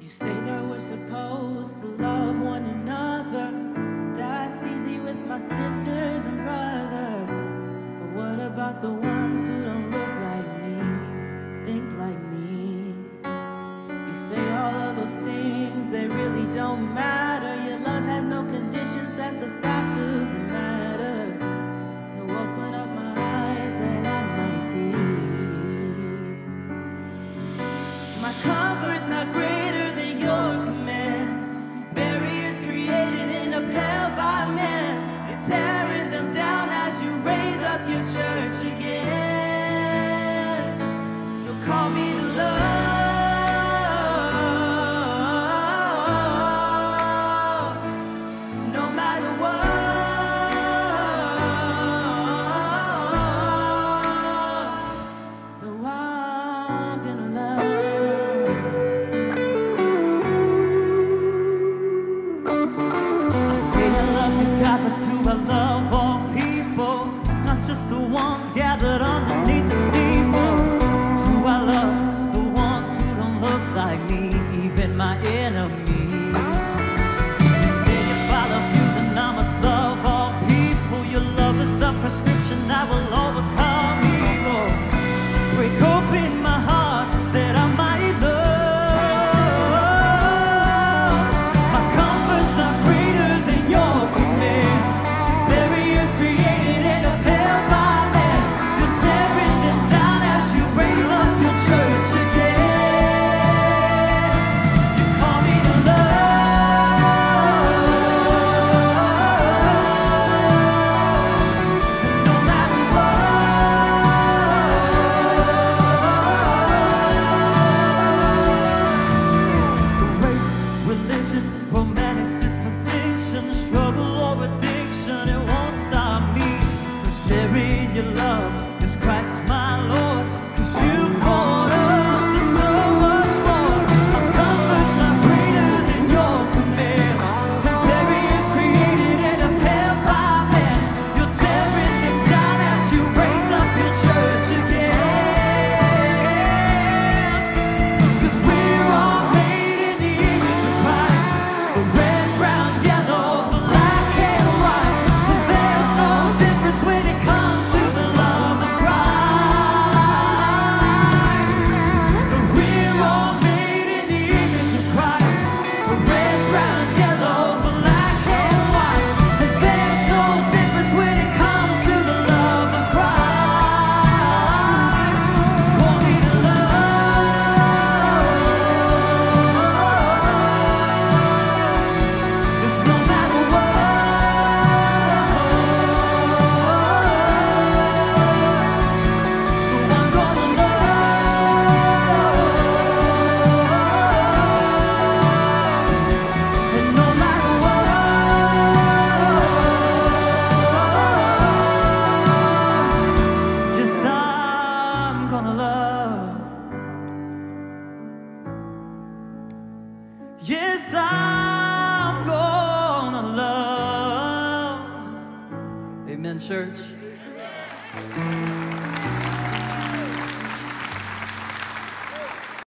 You say that we're supposed to love one another. That's easy with my sisters and brothers. i love all people, not just the ones gathered underneath the steeple. Do I love the ones who don't look like me, even my enemies? in your love. Is Christ my Yes, I'm gonna love. Amen, church. Amen.